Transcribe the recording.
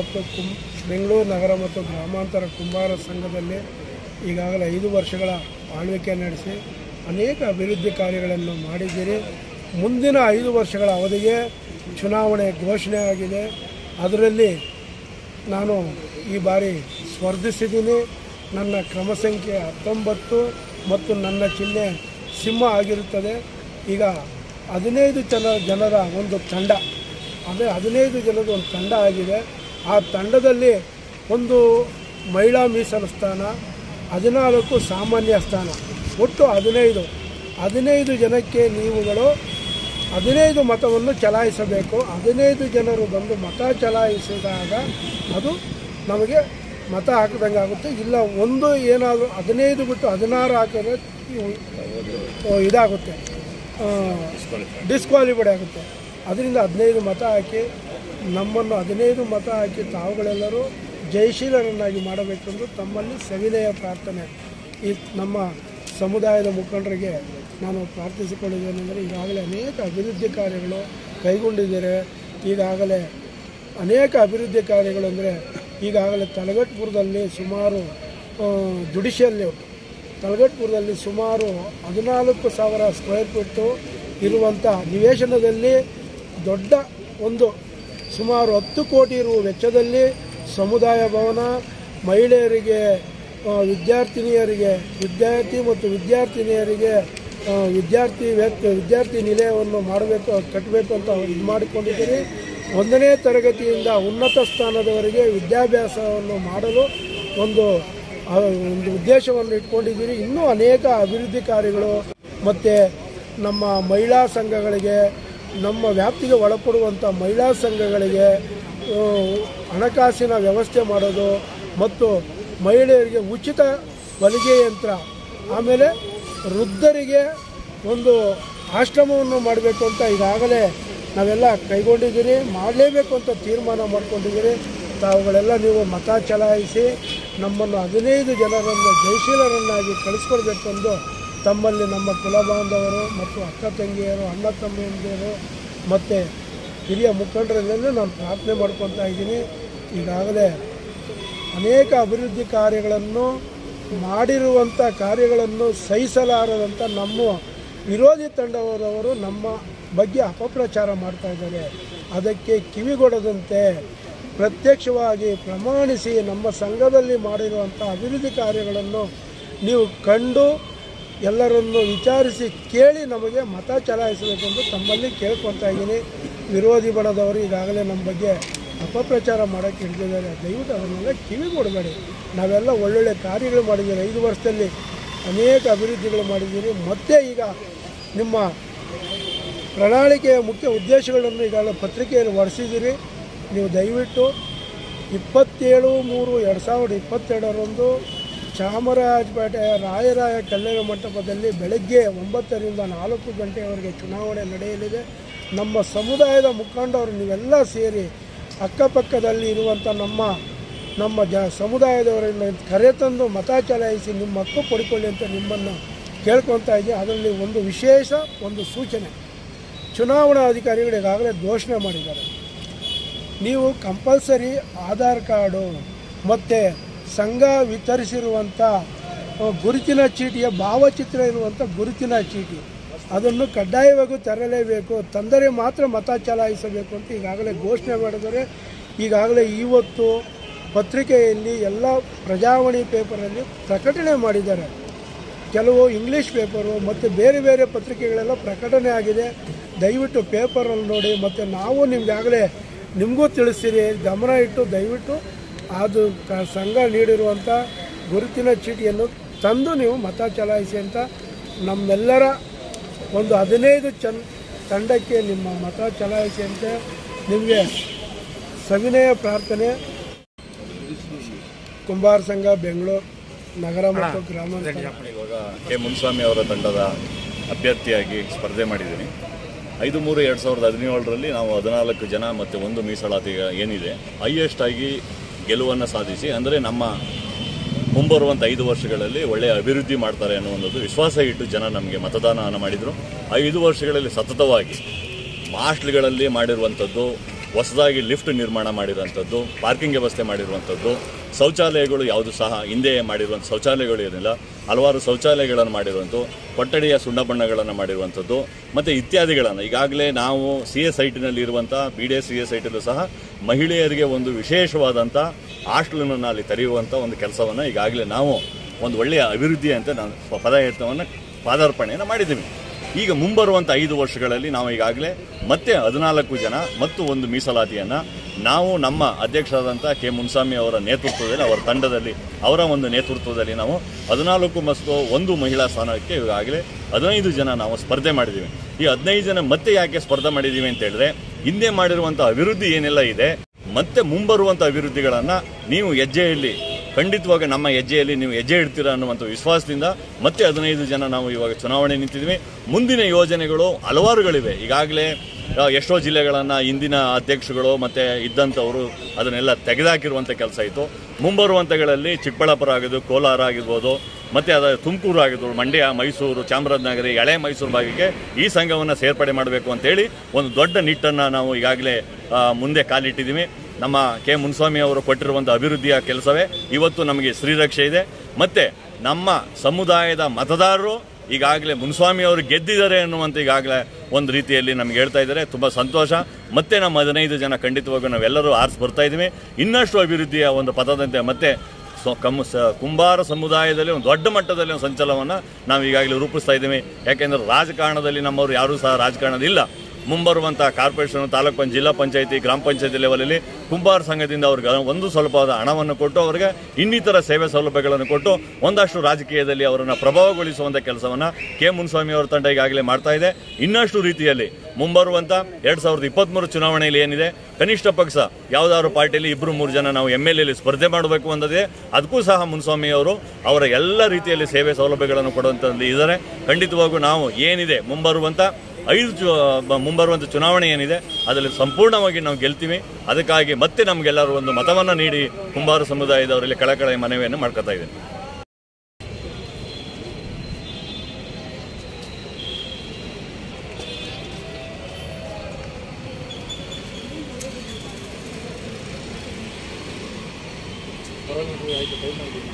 ಮತ್ತು ಕುಂ, ಬೆಂಗಳೂರು ನಗರ ಮತ್ತು ಗ್ರಾಮಾಂತರ ಕುಂಬಾರ ಸಂಘದಲ್ಲಿ ಈಗಾಗಲೇ ಐದು ವರ್ಷಗಳ ಆಳ್ವಿಕೆ ನಡೆಸಿ ಅನೇಕ ಅಭಿವೃದ್ಧಿ ಕಾರ್ಯಗಳನ್ನು ಮಾಡಿದ್ದೀರಿ. ಮುಂದಿನ ಐದು ವರ್ಷಗಳ ಅವಧಿಗೆ ಚುನಾವಣೆ ಘೋಷಣೆ ಆಗಿದೆ ಅದರಲ್ಲಿ ನಾನು ಈ ಬಾರಿ ಸ್ಪರ್ಧಿಸಿದ್ದೀನಿ. ನನ್ನ ಕ್ರಮ ಸಂಖ್ಯೆ ಹತ್ತೊಂಬತ್ತು ಮತ್ತು ನನ್ನ ಚಿಹ್ನೆ ಸಿಂಹ ಆಗಿರುತ್ತದೆ. ಈಗ ಹದಿನೈದು ಜನ ಜನರ ಒಂದು ತಂಡ ಅಂದರೆ ಹದಿನೈದು ಜನದ ಒಂದು ತಂಡ ಆಗಿದೆ. ಆ ತಂಡದಲ್ಲಿ ಒಂದು ಮಹಿಳಾ ಮೀಸಲು ಸ್ಥಾನ ಹದಿನಾಲ್ಕು ಸಾಮಾನ್ಯ ಸ್ಥಾನ. ಒಟ್ಟು ಹದಿನೈದು. ಹದಿನೈದು ಜನಕ್ಕೆ ನೀವುಗಳು ಹದಿನೈದು ಮತವನ್ನು ಚಲಾಯಿಸಬೇಕು. ಹದಿನೈದು ಜನರು ಬಂದು ಮತ ಚಲಾಯಿಸಿದಾಗ ಅದು ನಮಗೆ ಮತ ಹಾಕಿದಂಗೆ ಆಗುತ್ತೆ. ಇಲ್ಲ ಒಂದು ಏನಾದರೂ ಹದಿನೈದು ಬಿಟ್ಟು ಹದಿನಾರು ಹಾಕಿದ್ರೆ ಇದಾಗುತ್ತೆ. ಡಿಸ್ಕ್ವಾಲಿಫೈಡ್ ಆಗುತ್ತೆ. ಅದರಿಂದ ಹದಿನೈದು ಮತ ಹಾಕಿ ನಮ್ಮನ್ನು ಹದಿನೈದು ಮತ ಹಾಕಿ ತಾವುಗಳೆಲ್ಲರೂ ಜಯಶೀಲರನ್ನಾಗಿ ಮಾಡಬೇಕೆಂದು ತಮ್ಮಲ್ಲಿ ಸವಿನಯ ಪ್ರಾರ್ಥನೆ. ಈ ನಮ್ಮ ಸಮುದಾಯದ ಮುಖಂಡರಿಗೆ ನಾನು ಪ್ರಾರ್ಥಿಸಿಕೊಂಡಿದ್ದೇನೆಂದರೆ ಈಗಾಗಲೇ ಅನೇಕ ಅಭಿವೃದ್ಧಿ ಕಾರ್ಯಗಳು ಕೈಗೊಂಡಿದ್ದಾರೆ. ಈಗಾಗಲೇ ಅನೇಕ ಅಭಿವೃದ್ಧಿ ಕಾರ್ಯಗಳು ಅಂದರೆ ಈಗಾಗಲೇ ತಲಗಟ್ಪುರದಲ್ಲಿ ಸುಮಾರು ಜುಡಿಷಿಯಲ್ಲಿ ತಲಗಟ್ಪುರದಲ್ಲಿ ಸುಮಾರು ಹದಿನಾಲ್ಕು ಸಾವಿರ ಸ್ಕ್ವೇರ್ ಫೀಟು ಇರುವಂಥ ನಿವೇಶನದಲ್ಲಿ ದೊಡ್ಡ ಒಂದು ಸುಮಾರು ಹತ್ತು ಕೋಟಿ ರು ವೆಚ್ಚದಲ್ಲಿ ಸಮುದಾಯ ಭವನ, ಮಹಿಳೆಯರಿಗೆ ವಿದ್ಯಾರ್ಥಿನಿಯರಿಗೆ, ವಿದ್ಯಾರ್ಥಿ ಮತ್ತು ವಿದ್ಯಾರ್ಥಿನಿಯರಿಗೆ ವಿದ್ಯಾರ್ಥಿ ವಿದ್ಯಾರ್ಥಿ ನಿಲಯವನ್ನು ಮಾಡಬೇಕು, ಕಟ್ಟಬೇಕು ಅಂತ ಇದು ಮಾಡಿಕೊಂಡಿದ್ದೀರಿ. ಒಂದನೇ ತರಗತಿಯಿಂದ ಉನ್ನತ ಸ್ಥಾನದವರೆಗೆ ವಿದ್ಯಾಭ್ಯಾಸವನ್ನು ಮಾಡಲು ಒಂದು ಒಂದು ಉದ್ದೇಶವನ್ನು ಇಟ್ಕೊಂಡಿದ್ದೀರಿ. ಇನ್ನೂ ಅನೇಕ ಅಭಿವೃದ್ಧಿ ಕಾರ್ಯಗಳು ಮತ್ತು ನಮ್ಮ ಮಹಿಳಾ ಸಂಘಗಳಿಗೆ ನಮ್ಮ ವ್ಯಾಪ್ತಿಗೆ ಒಳಪಡುವಂಥ ಮಹಿಳಾ ಸಂಘಗಳಿಗೆ ಹಣಕಾಸಿನ ವ್ಯವಸ್ಥೆ ಮಾಡೋದು ಮತ್ತು ಮಹಿಳೆಯರಿಗೆ ಉಚಿತ ಹೊಲಿಗೆ ಯಂತ್ರ, ಆಮೇಲೆ ವೃದ್ಧರಿಗೆ ಒಂದು ಆಶ್ರಮವನ್ನು ಮಾಡಬೇಕು ಅಂತ ಈಗಾಗಲೇ ನಾವೆಲ್ಲ ಕೈಗೊಂಡಿದ್ದೀರಿ, ಮಾಡಲೇಬೇಕು ಅಂತ ತೀರ್ಮಾನ ಮಾಡ್ಕೊಂಡಿದ್ದೀರಿ. ತಾವುಗಳೆಲ್ಲ ನೀವು ಮತ ಚಲಾಯಿಸಿ ನಮ್ಮನ್ನು ಹದಿನೈದು ಜನರನ್ನು ಜಯಶೀಲರನ್ನಾಗಿ ಕಳಿಸ್ಕೊಡ್ಬೇಕೆಂದು ತಮ್ಮಲ್ಲಿ ನಮ್ಮ ಕುಲ ಬಾಂಧವರು ಮತ್ತು ಅಕ್ಕ ತಂಗಿಯರು, ಅಣ್ಣ ತಮ್ಮಂದಿರು ಮತ್ತು ಹಿರಿಯ ಮುಖಂಡರಲ್ಲೆಲ್ಲ ನಾನು ಪ್ರಾರ್ಥನೆ ಮಾಡ್ಕೊತಾ ಇದ್ದೀನಿ. ಈಗಾಗಲೇ ಅನೇಕ ಅಭಿವೃದ್ಧಿ ಕಾರ್ಯಗಳನ್ನು ಮಾಡಿರುವಂಥ ಕಾರ್ಯಗಳನ್ನು ಸಹಿಸಲಾರದಂಥ ನಮ್ಮ ವಿರೋಧಿ ತಂಡದವರು ನಮ್ಮ ಬಗ್ಗೆ ಅಪಪ್ರಚಾರ ಮಾಡ್ತಾ ಇದ್ದಾರೆ. ಅದಕ್ಕೆ ಕಿವಿಗೊಡದಂತೆ ಪ್ರತ್ಯಕ್ಷವಾಗಿ ಪ್ರಮಾಣಿಸಿ ನಮ್ಮ ಸಂಘದಲ್ಲಿ ಮಾಡಿರುವಂಥ ಅಭಿವೃದ್ಧಿ ಕಾರ್ಯಗಳನ್ನು ನೀವು ಕಂಡು ಎಲ್ಲರನ್ನು ವಿಚಾರಿಸಿ ಕೇಳಿ ನಮಗೆ ಮತ ಚಲಾಯಿಸಬೇಕೆಂದು ತಮ್ಮಲ್ಲಿ ಕೇಳ್ಕೊತಾ ಇದ್ದೀನಿ. ವಿರೋಧಿ ಬಣದವರು ಈಗಾಗಲೇ ನಮ್ಮ ಬಗ್ಗೆ ಅಪಪ್ರಚಾರ ಮಾಡೋಕ್ಕೆ ಹಿಡಿದಿದ್ದಾರೆ ದಯವಿಟ್ಟು ಅದನ್ನೆಲ್ಲ ಕಿವಿ ಕೊಡಬೇಡಿ ನಾವೆಲ್ಲ ಒಳ್ಳೊಳ್ಳೆ ಕಾರ್ಯಗಳು ಮಾಡಿದ್ದೀರಿ. ಐದು ವರ್ಷದಲ್ಲಿ ಅನೇಕ ಅಭಿವೃದ್ಧಿಗಳು ಮಾಡಿದ್ದೀರಿ. ಮತ್ತೆ ಈಗ ನಿಮ್ಮ ಪ್ರಣಾಳಿಕೆಯ ಮುಖ್ಯ ಉದ್ದೇಶಗಳನ್ನು ಈಗಾಗಲೇ ಪತ್ರಿಕೆಯಲ್ಲಿ ಹೊರಡಿಸಿದ್ದೀರಿ ನೀವು ದಯವಿಟ್ಟು ಇಪ್ಪತ್ತೇಳು ಮೂರು ಎರಡು ಸಾವಿರದ ಇಪ್ಪತ್ತೆರಡರಂದು ಚಾಮರಾಜಪೇಟೆಯ ರಾಯರಾಯ ಕಲ್ಯಾಣ ಮಂಟಪದಲ್ಲಿ ಬೆಳಗ್ಗೆ ಒಂಬತ್ತರಿಂದ ನಾಲ್ಕು ಗಂಟೆಯವರೆಗೆ ಚುನಾವಣೆ ನಡೆಯಲಿದೆ. ನಮ್ಮ ಸಮುದಾಯದ ಮುಖಂಡರು ನೀವೆಲ್ಲ ಸೇರಿ ಅಕ್ಕಪಕ್ಕದಲ್ಲಿ ಇರುವಂಥ ನಮ್ಮ ನಮ್ಮ ಜ ಸಮುದಾಯದವರನ್ನು ಕರೆತಂದು ಮತ ಚಲಾಯಿಸಿ ನಿಮ್ಮ ಹಕ್ಕು ಪಡ್ಕೊಳ್ಳಿ ಅಂತ ನಿಮ್ಮನ್ನು ಕೇಳ್ಕೊತಾ ಇದ್ದೀನಿ ಅದರಲ್ಲಿ ಒಂದು ವಿಶೇಷ, ಒಂದು ಸೂಚನೆ. ಚುನಾವಣಾ ಅಧಿಕಾರಿಗಳು ಈಗಾಗಲೇ ಘೋಷಣೆ ಮಾಡಿದ್ದಾರೆ. ನೀವು ಕಂಪಲ್ಸರಿ ಆಧಾರ್ ಕಾರ್ಡು ಮತ್ತು ಸಂಘ ವಿತರಿಸಿರುವಂಥ ಗುರುತಿನ ಚೀಟಿಯ ಭಾವಚಿತ್ರ ಇರುವಂಥ ಗುರುತಿನ ಚೀಟಿ. ಅದನ್ನು ಕಡ್ಡಾಯವಾಗಿ ತರಲೇಬೇಕು, ತಂದರೆ ಮಾತ್ರ ಮತ ಚಲಾಯಿಸಬೇಕು ಅಂತ ಈಗಾಗಲೇ ಘೋಷಣೆ ಮಾಡಿದರೆ ಈಗಾಗಲೇ ಇವತ್ತು ಪತ್ರಿಕೆಯಲ್ಲಿ ಎಲ್ಲ ಪ್ರಜಾವಾಣಿ ಪೇಪರಲ್ಲಿ ಪ್ರಕಟಣೆ ಮಾಡಿದ್ದಾರೆ. ಕೆಲವು ಇಂಗ್ಲೀಷ್ ಪೇಪರು ಮತ್ತು ಬೇರೆ ಬೇರೆ ಪತ್ರಿಕೆಗಳೆಲ್ಲ ಪ್ರಕಟಣೆ ಆಗಿದೆ. ದಯವಿಟ್ಟು ಪೇಪರಲ್ಲಿ ನೋಡಿ, ಮತ್ತು ನಾವು ನಿಮಗಾಗಲೇ ನಿಮಗೂ ತಿಳಿಸಿರಿ ಗಮನ ಇಟ್ಟು ದಯವಿಟ್ಟು ಅದು ಸಂಘ ನೀಡಿರುವಂಥ ಗುರುತಿನ ಚೀಟಿಯನ್ನು ತಂದು ನೀವು ಮತ ಚಲಾಯಿಸಿ ಅಂತ ನಮ್ಮೆಲ್ಲರ ಒಂದು ಹದಿನೈದು ಚನ್ ತಂಡಕ್ಕೆ ನಿಮ್ಮ ಮತ ಚಲಾಯಿಸಿ ಅಂತ ನಿಮಗೆ ಸವಿನಯ ಪ್ರಾರ್ಥನೆ. ಕುಂಬಾರ ಸಂಘ ಬೆಂಗಳೂರು ನಗರ ಮತ್ತು ಗ್ರಾಮಾಂತರ. ಇವಾಗ ಕೆ ಮುನ್ಸ್ವಾಮಿ ಅವರ ತಂಡದ ಅಭ್ಯರ್ಥಿಯಾಗಿ ಸ್ಪರ್ಧೆ ಮಾಡಿದ್ದೀನಿ. ಐದು ಮೂರು ಎರಡು ಸಾವಿರದ ಹದಿನೇಳರಲ್ಲಿ ನಾವು ಹದಿನಾಲ್ಕು ಜನ ಮತ್ತು ಒಂದು ಮೀಸಲಾತಿ ಏನಿದೆ ಹೈಯೆಸ್ಟ್ ಆಗಿ ಗೆಲುವನ್ನು ಸಾಧಿಸಿ, ಅಂದರೆ ನಮ್ಮ ಮುಂಬರುವಂಥ ಐದು ವರ್ಷಗಳಲ್ಲಿ ಒಳ್ಳೆಯ ಅಭಿವೃದ್ಧಿ ಮಾಡ್ತಾರೆ ಅನ್ನುವಂಥದ್ದು ವಿಶ್ವಾಸ ಇಟ್ಟು ಜನ ನಮಗೆ ಮತದಾನವನ್ನು ಮಾಡಿದರು. ಐದು ವರ್ಷಗಳಲ್ಲಿ ಸತತವಾಗಿ ಹಾಸ್ಟ್ಲ್ಗಳಲ್ಲಿ ಮಾಡಿರುವಂಥದ್ದು, ಹೊಸದಾಗಿ ಲಿಫ್ಟ್ ನಿರ್ಮಾಣ ಮಾಡಿರುವಂಥದ್ದು, ಪಾರ್ಕಿಂಗ್ ವ್ಯವಸ್ಥೆ ಮಾಡಿರುವಂಥದ್ದು, ಶೌಚಾಲಯಗಳು ಯಾವುದು ಸಹ ಹಿಂದೆ ಮಾಡಿರುವಂಥ ಶೌಚಾಲಯಗಳು ಏನಿಲ್ಲ ಹಲವಾರು ಶೌಚಾಲಯಗಳನ್ನು ಮಾಡಿರುವಂಥದ್ದು, ಕೊಠಡಿಯ ಸುಣ್ಣ ಬಣ್ಣಗಳನ್ನು ಮಾಡಿರುವಂಥದ್ದು, ಮತ್ತು ಇತ್ಯಾದಿಗಳನ್ನು. ಈಗಾಗಲೇ ನಾವು ಸಿ ಎಸ್ ಐ ಟಿನಲ್ಲಿ ಇರುವಂಥ, B D S C S I ಟಿಲೂ ಸಹ ಮಹಿಳೆಯರಿಗೆ ಒಂದು ವಿಶೇಷವಾದಂಥ ಹಾಸ್ಟೆಲನ್ನು ಅಲ್ಲಿ ತೆರೆಯುವಂಥ ಒಂದು ಕೆಲಸವನ್ನು ಈಗಾಗಲೇ ನಾವು ಒಂದು ಒಳ್ಳೆಯ ಅಭಿವೃದ್ಧಿ ಅಂತ ನಾನು ಪದಯತ್ನವನ್ನು, ಪಾದಾರ್ಪಣೆಯನ್ನು ಮಾಡಿದ್ದೀವಿ. ಈಗ ಮುಂಬರುವಂಥ ಐದು ವರ್ಷಗಳಲ್ಲಿ ನಾವು ಈಗಾಗಲೇ ಮತ್ತೆ ಹದಿನಾಲ್ಕು ಜನ ಮತ್ತು ಒಂದು ಮೀಸಲಾತಿಯನ್ನು ನಾವು ನಮ್ಮ ಅಧ್ಯಕ್ಷರಾದಂಥ ಕೆ. ಮುನ್ಸಾಮಿ ಅವರ ನೇತೃತ್ವದಲ್ಲಿ, ಅವರ ತಂಡದಲ್ಲಿ, ಅವರ ಒಂದು ನೇತೃತ್ವದಲ್ಲಿ ನಾವು ಹದಿನಾಲ್ಕು ಮತ್ತು ಒಂದು ಮಹಿಳಾ ಸ್ಥಾನಕ್ಕೆ ಈಗಾಗಲೇ ಹದಿನೈದು ಜನ ನಾವು ಸ್ಪರ್ಧೆ ಮಾಡಿದ್ದೀವಿ. ಈ ಹದಿನೈದು ಜನ ಮತ್ತೆ ಯಾಕೆ ಸ್ಪರ್ಧೆ ಮಾಡಿದ್ದೀವಿ ಅಂತ ಹೇಳಿದ್ರೆ, ಹಿಂದೆ ಮಾಡಿರುವಂಥ ಅಭಿವೃದ್ಧಿ ಏನೆಲ್ಲ ಇದೆ, ಮತ್ತೆ ಮುಂಬರುವಂಥ ಅಭಿವೃದ್ಧಿಗಳನ್ನು ನೀವು ಹೆಜ್ಜೆಯಲ್ಲಿ, ಖಂಡಿತವಾಗಿ ನಮ್ಮ ಹೆಜ್ಜೆಯಲ್ಲಿ ನೀವು ಹೆಜ್ಜೆ ಇಡ್ತೀರಾ ಅನ್ನುವಂಥ ವಿಶ್ವಾಸದಿಂದ ಮತ್ತೆ ಹದಿನೈದು ಜನ ನಾವು ಇವಾಗ ಚುನಾವಣೆ ನಿಂತಿದ್ದೀವಿ. ಮುಂದಿನ ಯೋಜನೆಗಳು ಹಲವಾರುಗಳಿವೆ. ಈಗಾಗಲೇ ಎಷ್ಟೋ ಜಿಲ್ಲೆಗಳನ್ನು ಇಂದಿನ ಅಧ್ಯಕ್ಷಗಳು ಮತ್ತು ಇದ್ದಂಥವರು ಅದನ್ನೆಲ್ಲ ತೆಗೆದಾಕಿರುವಂಥ ಕೆಲಸ ಇತ್ತು. ಮುಂಬರುವಂಥಗಳಲ್ಲಿ ಚಿಕ್ಕಬಳ್ಳಾಪುರ ಆಗಿದ್ದು ಕೋಲಾರ ಆಗಿರ್ಬೋದು, ಮತ್ತು ಅದು ತುಮಕೂರು ಆಗಿರ್ಬೋದು, ಮಂಡ್ಯ, ಮೈಸೂರು, ಚಾಮರಾಜನಗರ ಹಳೆ ಮೈಸೂರು ಭಾಗಕ್ಕೆ ಈ ಸಂಘವನ್ನು ಸೇರ್ಪಡೆ ಮಾಡಬೇಕು ಅಂತೇಳಿ ಒಂದು ದೊಡ್ಡ ನಿಟ್ಟನ್ನು ನಾವು ಈಗಾಗಲೇ ಮುಂದೆ ಕಾಲಿಟ್ಟಿದ್ದೀವಿ. ನಮ್ಮ ಕೆ ಮುನ್ಸ್ವಾಮಿ ಅವರು ಕೊಟ್ಟಿರುವಂಥ ಅಭಿವೃದ್ಧಿಯ ಕೆಲಸವೇ. ಇವತ್ತು ನಮಗೆ ಶ್ರೀರಕ್ಷೆ ಇದೆ. ಮತ್ತು ನಮ್ಮ ಸಮುದಾಯದ ಮತದಾರರು ಈಗಾಗಲೇ ಮುನ್ಸ್ವಾಮಿ ಅವರು ಗೆದ್ದಿದ್ದಾರೆ ಅನ್ನುವಂಥ ಈಗಾಗಲೇ ಒಂದು ರೀತಿಯಲ್ಲಿ ನಮ್ಗೆ ಹೇಳ್ತಾ ಇದ್ದಾರೆ. ತುಂಬ ಸಂತೋಷ. ಮತ್ತೆ ನಮ್ಮ ಹದಿನೈದು ಜನ ಖಂಡಿತವಾಗಿ ನಾವೆಲ್ಲರೂ ಆರಿಸಿ ಬರ್ತಾ ಇದ್ದೀವಿ. ಇನ್ನಷ್ಟು ಅಭಿವೃದ್ಧಿಯ ಒಂದು ಪಥದಂತೆ ಮತ್ತೆ ಸೊ ಕಮ್ ಸ ಕುಂಬಾರ ಸಮುದಾಯದಲ್ಲಿ ಒಂದು ದೊಡ್ಡ ಮಟ್ಟದಲ್ಲಿ ಒಂದು ಸಂಚಲನವನ್ನು ನಾವು ಈಗಾಗಲೇ ರೂಪಿಸ್ತಾ ಇದ್ದೀವಿ. ಯಾಕೆಂದರೆ ರಾಜಕಾರಣದಲ್ಲಿ ನಮ್ಮವರು ಯಾರೂ ಸಹ ರಾಜಕಾರಣದಿಲ್ಲ ಮುಂಬರುವಂಥ ಕಾರ್ಪೊರೇಷನ್, ತಾಲೂಕು ಪಂಚ ಜಿಲ್ಲಾ ಪಂಚಾಯತಿ, ಗ್ರಾಮ ಪಂಚಾಯತಿ ಲೆವೆಲಲ್ಲಿ ಕುಂಬಾರ ಸಂಘದಿಂದ ಅವ್ರಿಗೆ ಒಂದು ಸ್ವಲ್ಪವಾದ ಹಣವನ್ನು ಕೊಟ್ಟು ಅವರಿಗೆ ಇನ್ನಿತರ ಸೇವೆ ಸೌಲಭ್ಯಗಳನ್ನು ಕೊಟ್ಟು ಒಂದಷ್ಟು ರಾಜಕೀಯದಲ್ಲಿ ಅವರನ್ನು ಪ್ರಭಾವಗೊಳಿಸುವಂಥ ಕೆಲಸವನ್ನು ಕೆ. ಮುನ್ಸ್ವಾಮಿ ಅವರ ತಂಡ ಈಗಾಗಲೇ ಮಾಡ್ತಾ ಇದೆ. ಇನ್ನಷ್ಟು ರೀತಿಯಲ್ಲಿ ಮುಂಬರುವಂಥ ಎರಡು ಸಾವಿರದ ಇಪ್ಪತ್ತ್ಮೂರು ಚುನಾವಣೆಯಲ್ಲಿ ಏನಿದೆ, ಕನಿಷ್ಠ ಪಕ್ಷ ಯಾವುದಾದ್ರು ಪಾರ್ಟಿಯಲ್ಲಿ ಇಬ್ಬರು ಮೂರು ಜನ ನಾವು ಎಂ ಎಲ್ ಸ್ಪರ್ಧೆ ಮಾಡಬೇಕು ಅನ್ನೋದೇ ಅದಕ್ಕೂ ಸಹ ಮುನ್ಸ್ವಾಮಿ ಅವರು ಅವರ ಎಲ್ಲ ರೀತಿಯಲ್ಲಿ ಸೇವೆ ಸೌಲಭ್ಯಗಳನ್ನು ಕೊಡುವಂಥದ್ದು ಇದ್ದಾರೆ. ಖಂಡಿತವಾಗೂ ನಾವು ಏನಿದೆ ಮುಂಬರುವಂಥ ಐದು ಮುಂಬರುವಂಥ ಚುನಾವಣೆ ಏನಿದೆ, ಅದರಲ್ಲಿ ಸಂಪೂರ್ಣವಾಗಿ ನಾವು ಗೆಲ್ತೀವಿ. ಅದಕ್ಕಾಗಿ ಮತ್ತೆ ನಮಗೆಲ್ಲರೂ ಒಂದು ಮತವನ್ನು ನೀಡಿ ಕುಂಬಾರ ಸಮುದಾಯದವರಲ್ಲಿ ಕಳಕಳ ಮನವಿಯನ್ನು ಮಾಡ್ಕೊತಾ ಇದ್ದೀನಿ. ಆಯ್ತು